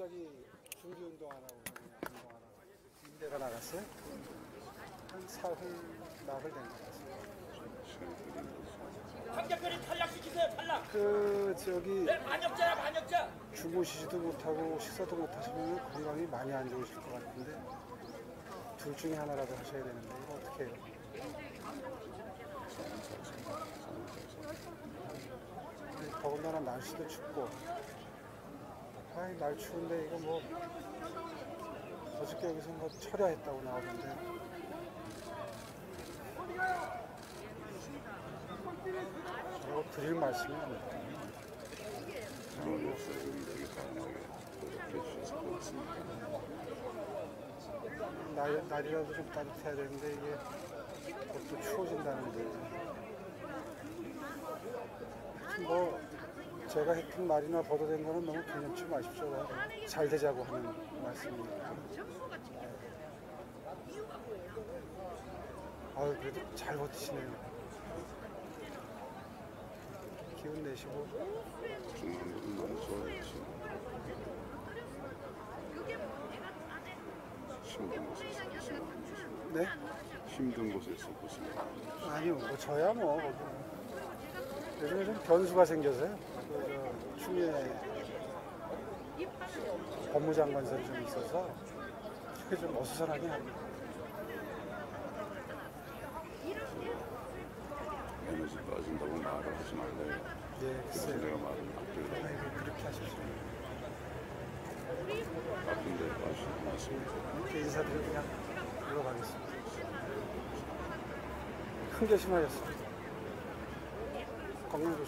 갑자기 준비 운동하라고 그러냐, 운동하라고 인대가 나갔어요. 한 사흘 나흘 된 것 같습니다. 황제편이 탈락시키세요 탈락 그 저기 내 반역자야 반역자 주무시지도 못하고 식사도 못 하시면 건강이 많이 안 좋으실 것 같은데 둘 중에 하나라도 하셔야 되는데 이거 어떻게 해요? 더군다나 날씨도 춥고 아이 날 추운데 이거 뭐 어저께 여기서 뭐 철야했다고 나오던데 저거 드릴 말씀이 아닙니다. 날, 날이라도 좀 따뜻해야 되는데 이게 또 추워진다는데 뭐 제가 했던 말이나 보도된 거는 너무 개념치 마십시오 잘 되자고 하는 말씀입니다 아유 그래도 잘 버티시네요 기운 내시고 너무. 힘든 곳에 있어. 네? 힘든 곳에 있어 보시면 아니요, 뭐 저야 뭐. 요즘에 좀 변수가 생겨서요. 추미애 법무장관설이 좀 있어서 그게 좀 어수선하게 합니다. 에너지 빠진다고 말을 하지 말래요. 예, 그래서 글쎄요. 내가 말을 아껴요. 아이고, 그렇게 하십시오. 빠지지 마십니다. 이렇게 인사드리고 그냥 물러가겠습니다. 큰 결심하셨습니다. 건강 조